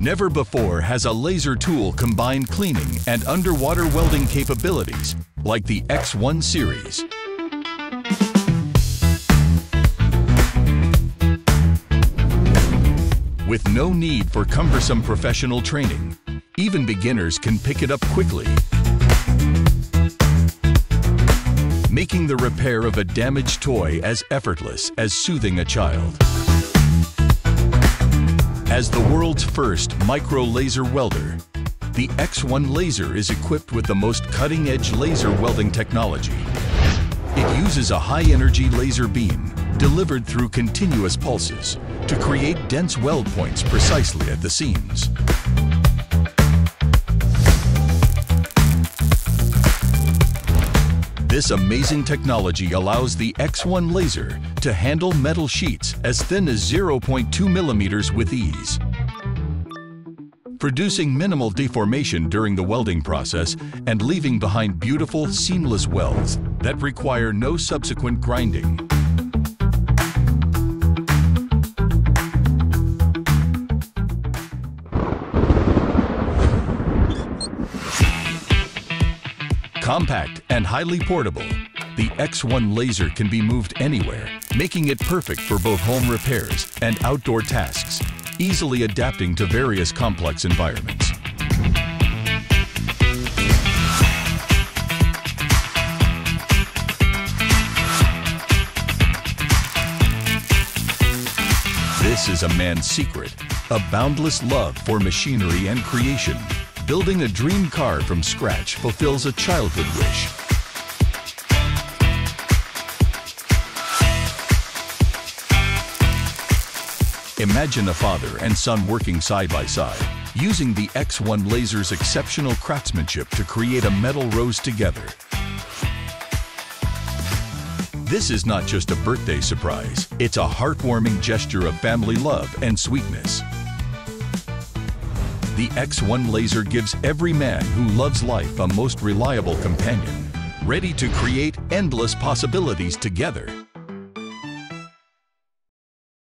Never before has a laser tool combined cleaning and underwater welding capabilities like the X1 series. With no need for cumbersome professional training, even beginners can pick it up quickly, making the repair of a damaged toy as effortless as soothing a child. As the world's first micro laser welder, the X1 laser is equipped with the most cutting-edge laser welding technology. It uses a high-energy laser beam delivered through continuous pulses to create dense weld points precisely at the seams. This amazing technology allows the X1 laser to handle metal sheets as thin as 0.2 millimeters with ease. Producing minimal deformation during the welding process and leaving behind beautiful, seamless welds that require no subsequent grinding. Compact and highly portable, the X1 laser can be moved anywhere, making it perfect for both home repairs and outdoor tasks, easily adapting to various complex environments. This is a man's secret, a boundless love for machinery and creation. Building a dream car from scratch fulfills a childhood wish. Imagine a father and son working side by side, using the X1 laser's exceptional craftsmanship to create a metal rose together. This is not just a birthday surprise, it's a heartwarming gesture of family love and sweetness. The X1 laser gives every man who loves life a most reliable companion, ready to create endless possibilities together.